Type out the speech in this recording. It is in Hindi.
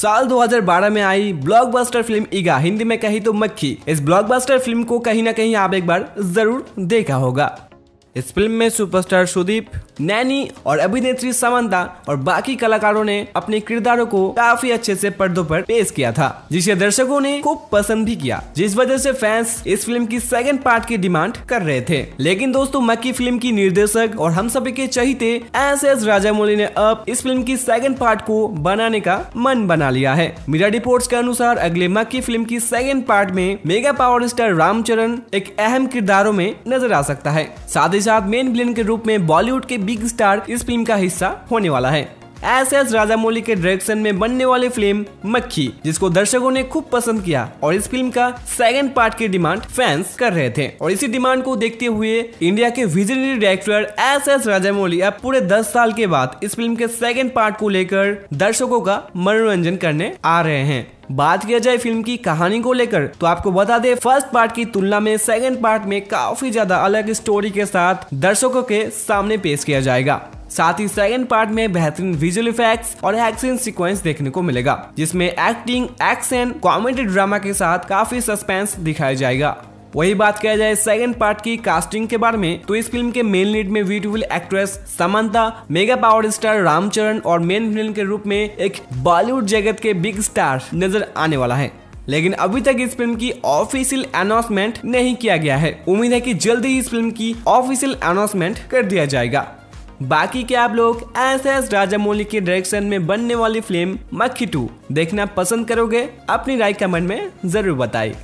साल 2012 में आई ब्लॉकबस्टर फ़िल्म ईगा, हिंदी में कही तो मक्खी। इस ब्लॉकबस्टर फ़िल्म को कहीं ना कहीं आप एक बार ज़रूर देखा होगा। इस फ़िल्म में सुपरस्टार सुदीप, नैनी और अभिनेत्री समंता और बाकी कलाकारों ने अपने किरदारों को काफ़ी अच्छे से पर्दों पर पेश किया था, जिसे दर्शकों ने खूब पसंद भी किया, जिस वजह से फैंस इस फ़िल्म की सेकंड पार्ट की डिमांड कर रहे थे। लेकिन दोस्तों, मक्की फ़िल्म की निर्देशक और हम सभी के चहीते एस एस राजामौली ने अब इस फ़िल्म की सेकंड पार्ट को बनाने का मन बना लिया है। मीडिया रिपोर्ट्स के अनुसार, अगले मक्की फ़िल्म की सेकंड पार्ट में मेगा पावर स्टार रामचरण एक अहम किरदारों में नज़र आ सकता है। साथ साथ मेन विलेन के रूप में बॉलीवुड के बिग स्टार इस फ़िल्म का हिस्सा होने वाला है। एस एस राजामौली के डायरेक्शन में बनने वाली फ़िल्म मक्खी, जिसको दर्शकों ने खूब पसंद किया और इस फ़िल्म का सेकंड पार्ट की डिमांड फैंस कर रहे थे। और इसी डिमांड को देखते हुए इंडिया के visionary director S S Rajamouli अब पूरे 10 साल के बाद इस फ़िल्म के सेकंड पार्ट को लेकर दर्शकों का मनोरंजन करने आ रहे हैं। बात किया जाए फ़िल्म की कहानी को लेकर तो आपको बता दे फ़र्स्ट पार्ट की तुलना में सेकंड पार्ट में काफ़ी ज़्यादा अलग स्टोरी के साथ दर्शकों के सामने पेश किया जाएगा। साथ ही सेकेंड पार्ट में बेहतरीन विजुअल इफेक्ट्स और एक्शन सीक्वेंस देखने को मिलेगा, जिसमें एक्टिंग एक्शन कॉमेडी ड्रामा के साथ काफ़ी सस्पेंस दिखाया जाएगा। वही बात किया जाए सेकंड पार्ट की कास्टिंग के बारे में तो इस फ़िल्म के मेन लीड में beautiful actress Samantha mega power star Ram Charan और मेन विलन के रूप में एक बॉलीवुड जगत के बिग स्टार नज़र आने वाला है। लेकिन अभी तक इस फ़िल्म की ऑफिशियल अनाउंसमेंट नहीं किया गया है। उम्मीद है कि जल्दी ही इस फ़िल्म की ऑफिशियल अनाउंसमेंट कर दिया जाएगा। बाकी क्या आप लोग एस एस राजामौली के डायरेक्शन में बनने वाली फ़िल्म मक्खी टू देखना पसंद करोगे, अपनी राय कमेंट में ज़रूर बताइए